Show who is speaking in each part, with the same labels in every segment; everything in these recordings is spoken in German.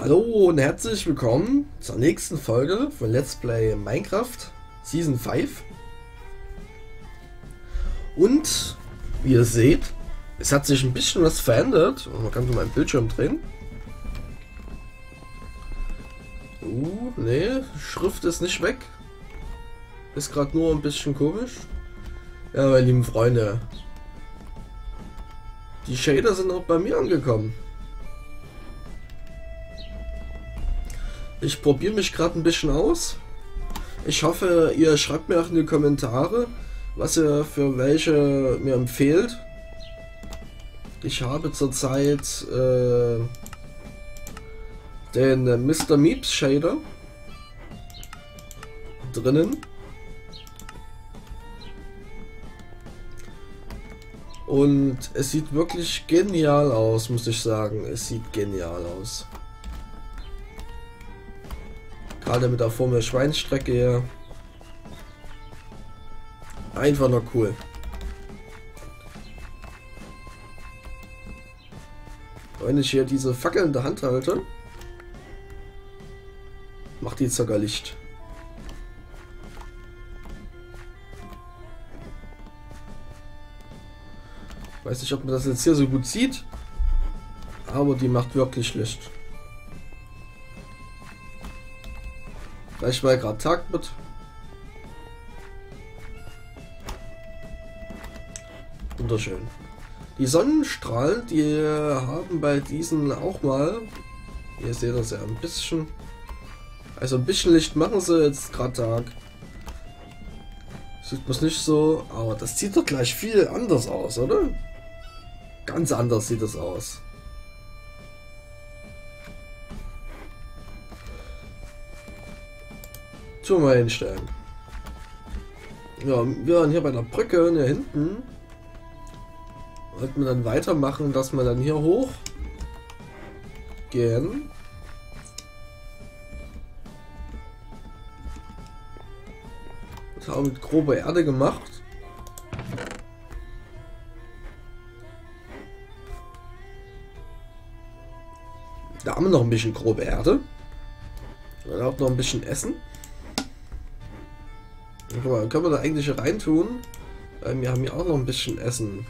Speaker 1: Hallo und herzlich willkommen zur nächsten Folge von Let's Play Minecraft Season 5. Und wie ihr seht, es hat sich ein bisschen was verändert. Man kann so meinen Bildschirm drehen. Uh, nee, Schrift ist nicht weg. Ist gerade nur ein bisschen komisch. Ja, meine lieben Freunde. Die Shader sind auch bei mir angekommen. Ich probiere mich gerade ein bisschen aus. Ich hoffe, ihr schreibt mir auch in die Kommentare, was ihr für welche mir empfehlt. Ich habe zurzeit äh, den Mr. Meeps Shader drinnen. Und es sieht wirklich genial aus, muss ich sagen. Es sieht genial aus. Gerade mit der Formel Schweinstrecke hier. Einfach nur cool. Wenn ich hier diese Fackel in der Hand halte, macht die sogar Licht. Weiß nicht, ob man das jetzt hier so gut sieht, aber die macht wirklich Licht. Vielleicht weil gerade Tag wird. Wunderschön. Die Sonnenstrahlen, die haben bei diesen auch mal, ihr seht das ja ein bisschen, also ein bisschen Licht machen sie jetzt gerade Tag. Sieht man nicht so, aber das sieht doch gleich viel anders aus, oder? Ganz anders sieht es aus. Tun wir hinstellen. Ja, wir waren hier bei der Brücke hier hinten. Wollten wir dann weitermachen, dass wir dann hier hoch gehen. Das haben wir mit grober Erde gemacht. Da haben wir noch ein bisschen grobe Erde. Dann auch noch ein bisschen Essen. Können wir da eigentlich reintun? Ähm, wir haben hier auch noch ein bisschen Essen.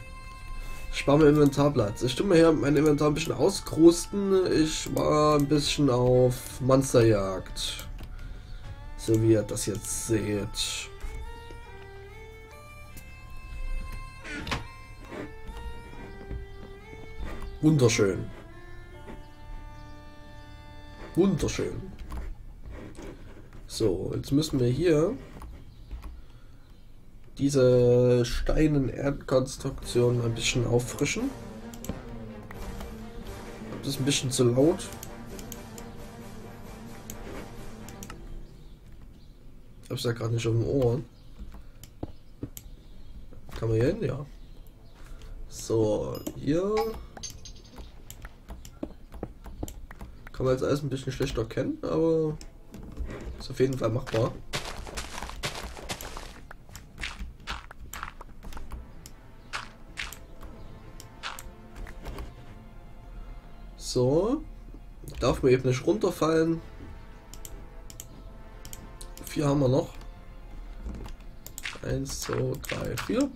Speaker 1: Ich spare mir Inventarplatz. Ich tue mir hier mein Inventar ein bisschen auskrusten. Ich war ein bisschen auf Monsterjagd. So wie ihr das jetzt seht. Wunderschön. Wunderschön. So, jetzt müssen wir hier diese steinen Erdkonstruktion ein bisschen auffrischen. Das ist ein bisschen zu laut. Ich hab's ja gerade nicht auf den Ohren. Kann man hier hin? Ja. So, hier. Kann man jetzt alles ein bisschen schlechter erkennen, aber ist auf jeden Fall machbar. So. Darf man eben nicht runterfallen. Vier haben wir noch. Eins, zwei, drei, vier.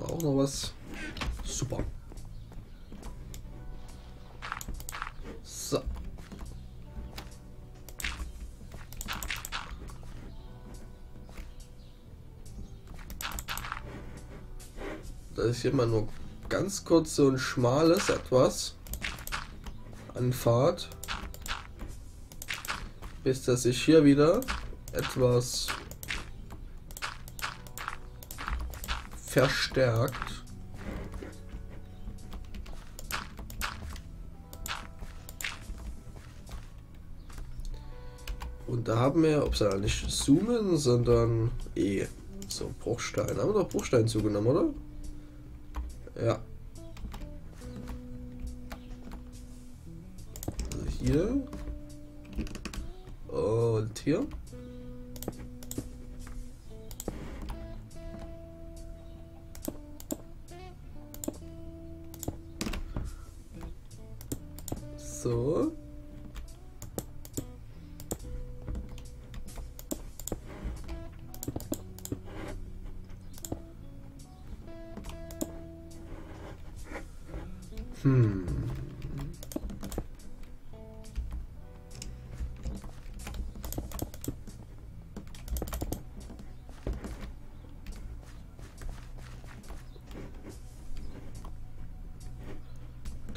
Speaker 1: Auch noch was. Super. Da ist hier mal nur ganz kurz so ein schmales etwas an Fahrt, bis das sich hier wieder etwas verstärkt. Und da haben wir, ob sie ja nicht zoomen, sondern eh so Bruchstein. Haben wir doch Bruchstein zugenommen, oder? Ja. Also hier. Und hier.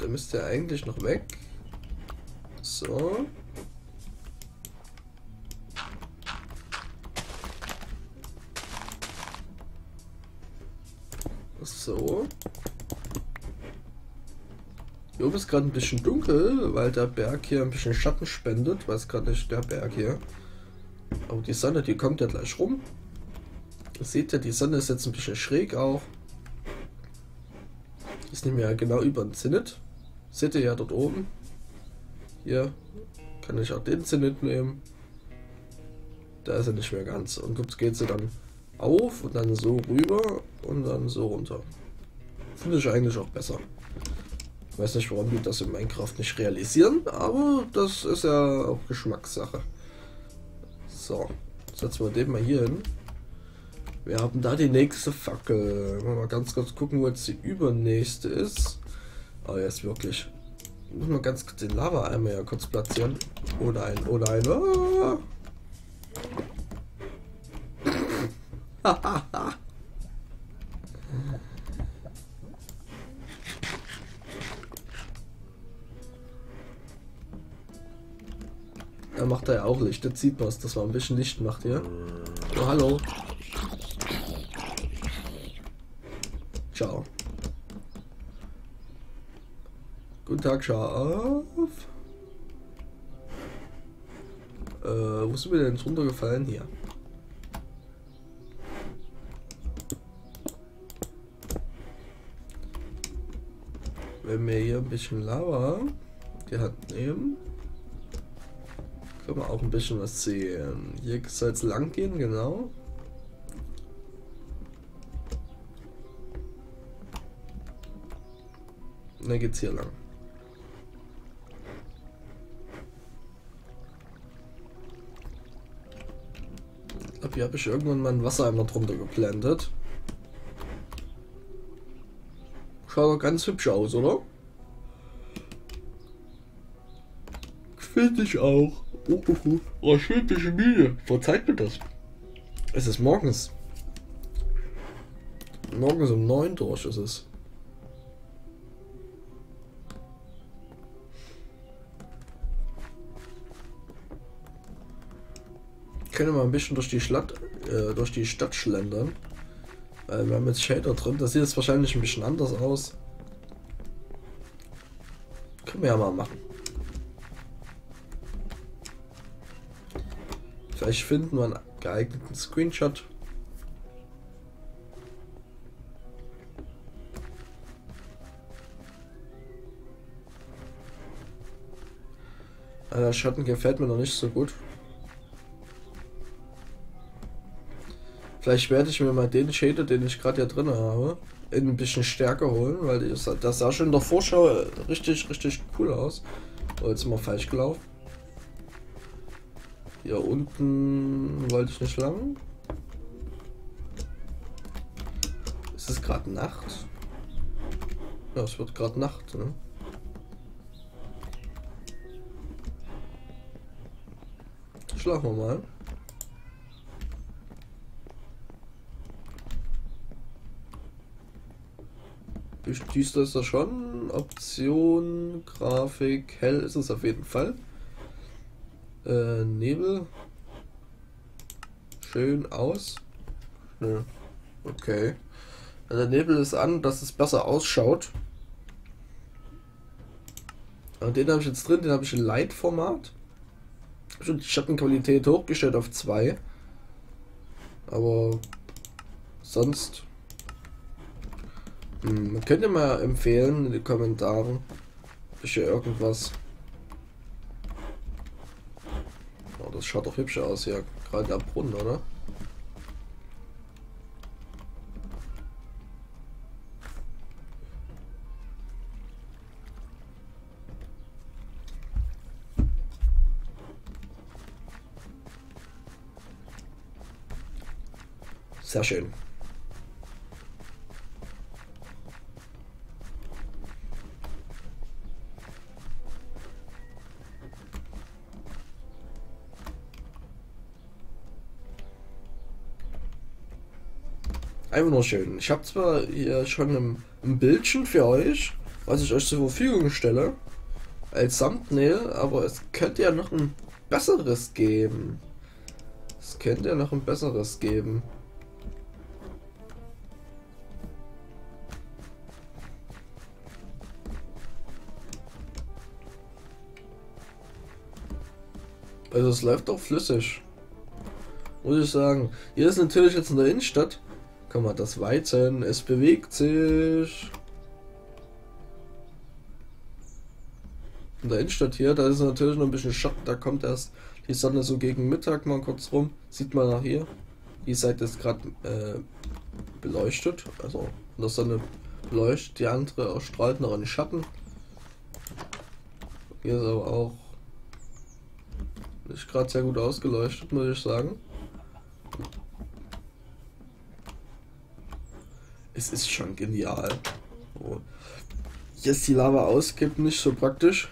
Speaker 1: Da müsste er eigentlich noch weg. So. So. Hier oben ist gerade ein bisschen dunkel, weil der Berg hier ein bisschen Schatten spendet. Weiß gerade nicht, der Berg hier. Aber die Sonne, die kommt ja gleich rum. Ihr seht ja, die Sonne ist jetzt ein bisschen schräg auch. Ist nicht mehr genau über den Zenit. Seht ihr ja dort oben. Hier kann ich auch den Zenit nehmen. Da ist er nicht mehr ganz. Und jetzt geht sie dann auf und dann so rüber und dann so runter. Finde ich eigentlich auch besser. Ich weiß nicht, warum die das in Minecraft nicht realisieren, aber das ist ja auch Geschmackssache. So, setzen wir den mal hier hin. Wir haben da die nächste Fackel. Mal ganz kurz gucken, wo jetzt die übernächste ist. Oh, jetzt wirklich. Ich muss mal ganz kurz den Lava-Eimer ja kurz platzieren. Oder ein, oder ein. Ah! Da macht er ja auch Licht. Jetzt sieht man es, dass man ein bisschen Licht macht hier. Oh, hallo. Ciao. Guten Tag, Schaf. Äh, wo sind wir denn jetzt runtergefallen? Hier. Wenn wir hier ein bisschen Lava die Hand nehmen, können wir auch ein bisschen was sehen. Hier soll es lang gehen, genau. Und dann geht's hier lang. Glaube, hier habe ich irgendwann mal ein Wassereimer drunter geplantet. Schaut doch ganz hübsch aus, oder? Finde ich auch. Oh, oh, oh. oh ein bisschen müde. Verzeiht mir das. Es ist morgens. Morgens um 9 durch ist es. Könnte mal ein bisschen durch die, Schlatt, äh, durch die Stadt schlendern. Weil wir haben jetzt Shader drin. Das sieht jetzt wahrscheinlich ein bisschen anders aus. Können wir ja mal machen. Vielleicht finden wir einen geeigneten Screenshot. Der Schatten gefällt mir noch nicht so gut. Vielleicht werde ich mir mal den Shader, den ich gerade hier drin habe, ein bisschen stärker holen, weil das sah schon in der Vorschau richtig, richtig cool aus. Oh, jetzt sind wir falsch gelaufen. Hier unten wollte ich nicht lang. Ist es gerade Nacht? Ja, es wird gerade Nacht, ne? Schlafen wir mal. Düster ist das schon. Option, Grafik, hell ist es auf jeden Fall. Äh, Nebel. Schön aus. Ne. Okay. Also der Nebel ist an, dass es besser ausschaut. Und den habe ich jetzt drin, den habe ich in Light-Format. Schon die Schattenqualität hochgestellt auf 2. Aber sonst. Hm, man könnte mal empfehlen in den Kommentaren. Ist hier irgendwas. Oh, das schaut doch hübsch aus hier. Gerade am Brunnen, oder? Sehr schön. Einfach nur schön. Ich habe zwar hier schon ein, ein Bildchen für euch, was ich euch zur Verfügung stelle, als Thumbnail, aber es könnte ja noch ein besseres geben. Es könnte ja noch ein besseres geben. Also es läuft doch flüssig. Muss ich sagen. Hier ist natürlich jetzt in der Innenstadt. Guck mal, das Weizen, es bewegt sich. In der Innenstadt hier, da ist natürlich noch ein bisschen Schatten, da kommt erst die Sonne so gegen Mittag mal kurz rum. Sieht man nach hier. Die Seite ist gerade äh, beleuchtet, also in der Sonne beleuchtet, die andere erstrahlt noch einen Schatten. Hier ist aber auch nicht gerade sehr gut ausgeleuchtet, muss ich sagen. Es ist schon genial. Oh. Jetzt die Lava ausgibt, nicht so praktisch.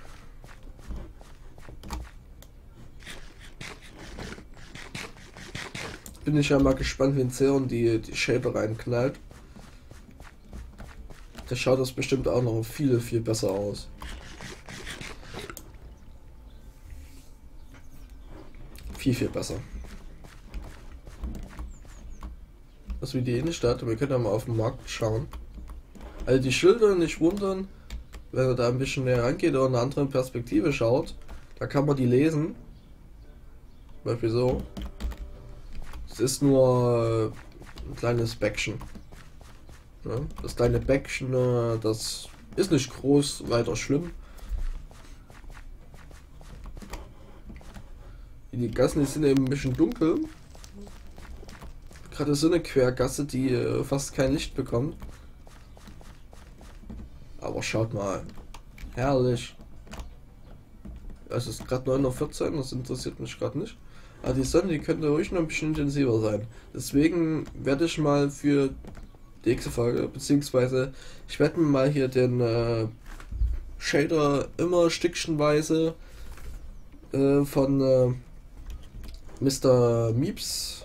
Speaker 1: Bin ich ja mal gespannt, wenn Zeron die, die Shader reinknallt. Da schaut das bestimmt auch noch viel, viel besser aus. Viel, viel besser. Das wie die Innenstadt. Wir können ja mal auf den Markt schauen. Also die Schilder nicht wundern, wenn er da ein bisschen näher rangeht oder in einer anderen Perspektive schaut. Da kann man die lesen. Zum Beispiel so. Es ist nur äh, ein kleines Bäckchen. Ja, das kleine Bäckchen, äh, das ist nicht groß, weiter schlimm. Die Gassen sind eben ein bisschen dunkel. Gerade so eine Quergasse, die äh, fast kein Licht bekommt. Aber schaut mal. Herrlich. Es ist gerade 9.14 Uhr, das interessiert mich gerade nicht. Aber die Sonne, die könnte ruhig noch ein bisschen intensiver sein. Deswegen werde ich mal für die nächste Folge, beziehungsweise ich werde mir mal hier den äh, Shader immer stückchenweise äh, von äh, Mr. Meeps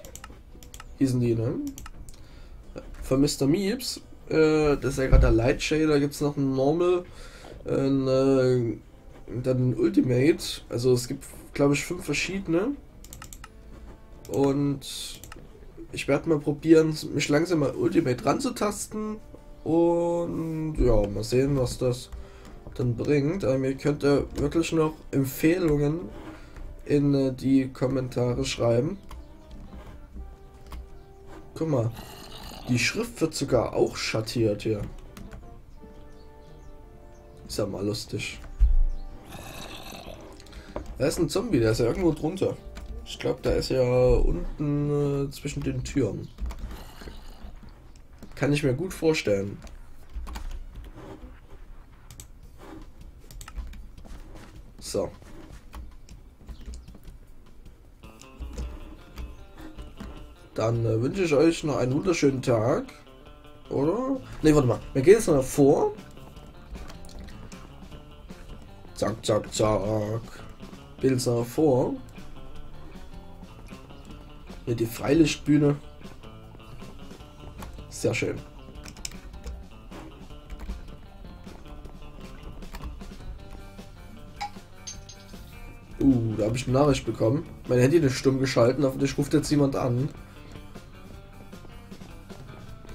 Speaker 1: hießen die, ne? Von Mr. Meeps, äh, das ist ja gerade der Light Shader, gibt es noch einen Normal, ein, äh, dann ein Ultimate, also es gibt glaube ich fünf verschiedene und ich werde mal probieren, mich langsam mal Ultimate ranzutasten und ja, mal sehen, was das dann bringt. Aber ihr könnt ja wirklich noch Empfehlungen in äh, die Kommentare schreiben. Guck mal, die Schrift wird sogar auch schattiert hier. Ist ja mal lustig. Da ist ein Zombie, der ist ja irgendwo drunter. Ich glaube, da ist ja unten äh, zwischen den Türen. Kann ich mir gut vorstellen. So. Dann äh, wünsche ich euch noch einen wunderschönen Tag. Oder? Ne, warte mal. Wir gehen jetzt noch vor. Zack, zack, zack. Pilzer vor. Hier die Freilichtbühne. Sehr schön. Uh, da habe ich eine Nachricht bekommen. Mein Handy ist stumm geschalten, hoffentlich ruft jetzt jemand an.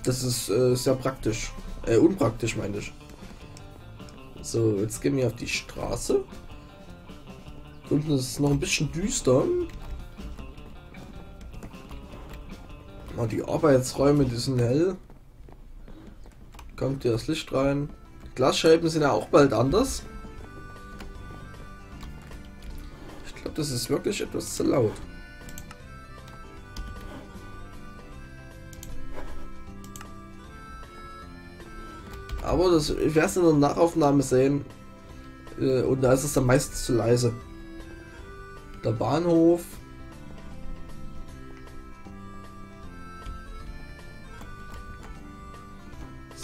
Speaker 1: Das ist äh, sehr praktisch. Äh, unpraktisch meine ich. So, jetzt gehen wir auf die Straße. Unten ist es noch ein bisschen düster. Mal die Arbeitsräume, die sind hell. Kommt hier das Licht rein. Die Glasscheiben sind ja auch bald anders. Ich glaube, das ist wirklich etwas zu laut. Aber das, ich werde es in der Nachaufnahme sehen. Äh, und da ist es dann meistens zu leise. Der Bahnhof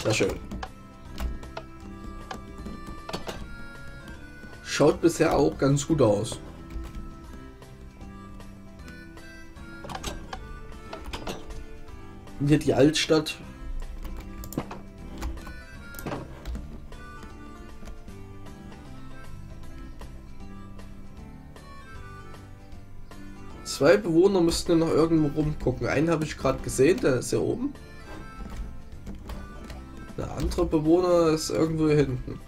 Speaker 1: Sehr schön. Schaut bisher auch ganz gut aus. Hier die Altstadt. Zwei Bewohner müssten noch irgendwo rumgucken. Einen habe ich gerade gesehen, der ist hier oben. Der andere Bewohner ist irgendwo hier hinten.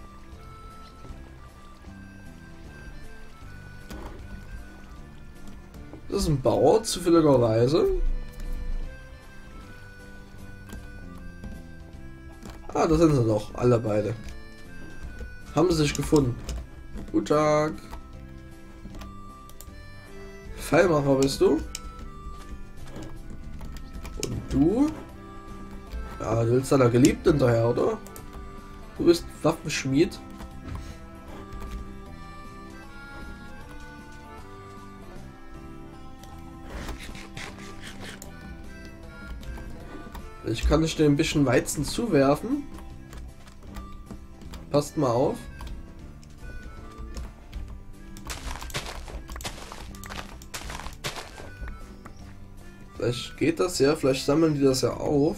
Speaker 1: Das ist ein Bauer, zufälligerweise. Ah, da sind sie doch, alle beide. Haben sich gefunden. Guten Tag. Pfeilmacher bist du? Und du? Ja, du willst deiner Geliebten hinterher, oder? Du bist Waffenschmied. Ich kann nicht ein bisschen Weizen zuwerfen. Passt mal auf. Vielleicht geht das ja, vielleicht sammeln die das ja auf.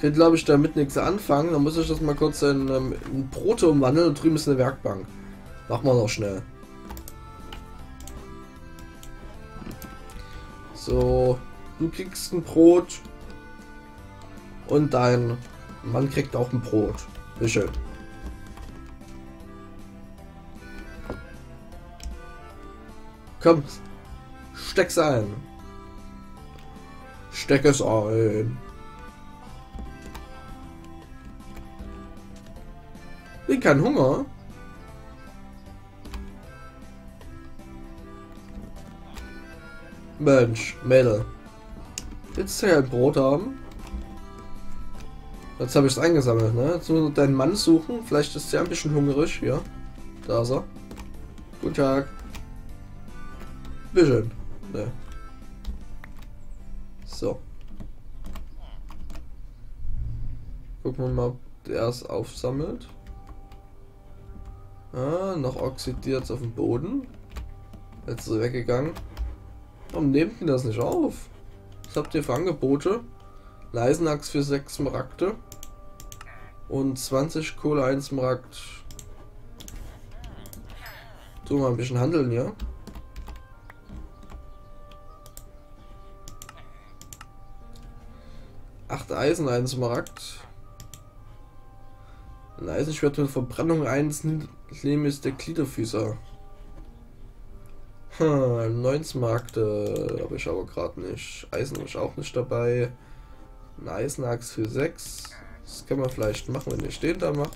Speaker 1: kann glaube ich damit nichts anfangen. Dann muss ich das mal kurz in, ähm, in Brote umwandeln und drüben ist eine Werkbank. Machen wir noch schnell. So, du kriegst ein Brot und dein Mann kriegt auch ein Brot. Bitte. Komm, steck's ein. Steck es ein. Bin kein Hunger. Mensch, Mädel. Willst du ja ein Brot haben? Jetzt habe ich es eingesammelt, ne? Jetzt muss deinen Mann suchen. Vielleicht ist er ein bisschen hungrig. Ja. Da ist er. Guten Tag. Bisschen. Ne. So. Gucken wir mal, ob der es aufsammelt. Ah, noch oxidiert auf dem Boden. Jetzt ist er weggegangen. Warum nehmt ihr das nicht auf? Was habt ihr für Angebote? Leisenachs für 6 Smaragde. Und 20 Kohle 1 Smaragd. Tu mal ein bisschen handeln, ja? Acht Eisen, 1 Smaragd. Ein Eisenschwert mit Verbrennung 1 ist der Gliederfüßer. Hm, 19 Markte habe ich aber gerade nicht. Eisen ich auch nicht dabei. Ein Eisenachs für 6. Das kann man vielleicht machen, wenn ich den da mache.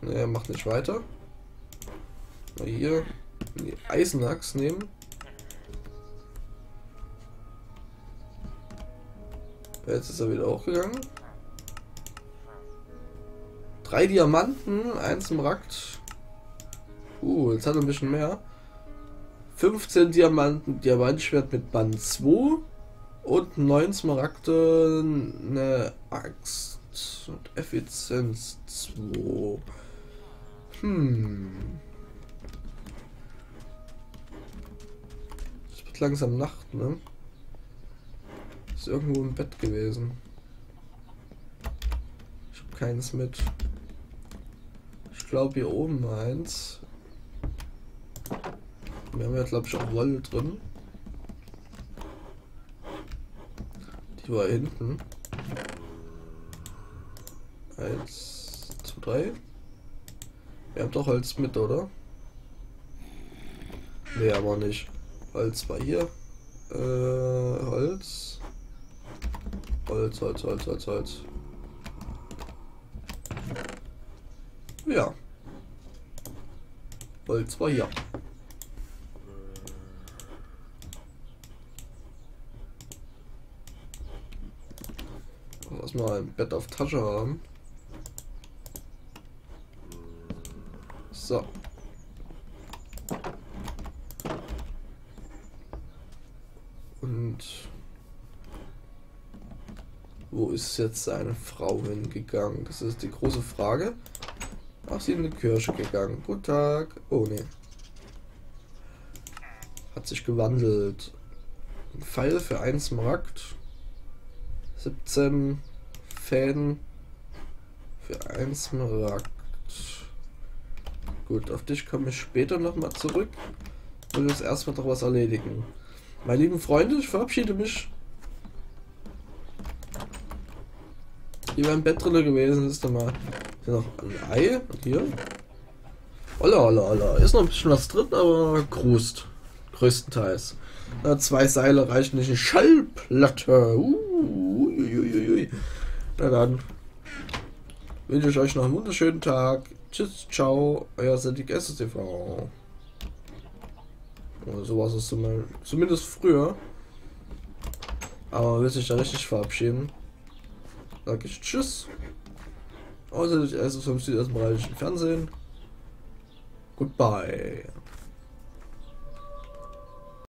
Speaker 1: Ne, er macht nicht weiter. Mal hier die Eisenachs nehmen. Jetzt ist er wieder hochgegangen. Drei Diamanten, eins im Rakt. Uh, jetzt hat er ein bisschen mehr. 15 Diamanten, Diamantschwert mit Band 2 und 9 Smaragde, eine Axt und Effizienz 2. Hm. Es wird langsam Nacht, ne? Ist irgendwo im Bett gewesen. Ich habe keins mit. Ich glaube hier oben eins. Wir haben ja glaube ich auch Wolle drin. Die war hinten. Eins, zwei, drei. Wir haben doch Holz mit, oder? Nee, aber nicht. Holz war hier. Äh, Holz. Holz, Holz, Holz, Holz, Holz. Ja. Holz war hier. Mal ein Bett auf Tasche haben. So. Und wo ist jetzt seine Frau hingegangen? Das ist die große Frage. Ach, sie in die Kirche gegangen. Guten Tag. Oh ne. Hat sich gewandelt. Ein Pfeil für 1 Smaragd. 17 Fäden für 1 Smaragd. Gut, auf dich komme ich später nochmal zurück. Ich will jetzt erstmal noch was erledigen. Meine lieben Freunde, ich verabschiede mich. Hier wäre ein Bett drin gewesen, ist da mal. Hier noch ein Ei. Hier. Holla, holla, holla. Ist noch ein bisschen was drin, aber Krust. Größtenteils. Na, zwei Seile reichen nicht. Eine Schallplatte. Uh, uiuiui. Na dann. Wünsche ich euch noch einen wunderschönen Tag. Tschüss, ciao. Euer Sedig SSTV. Oder so war es zumindest früher. Aber will sich da richtig verabschieden. Sag ich Tschüss. Außer ich esse vom südostmoralischen Fernsehen. Goodbye.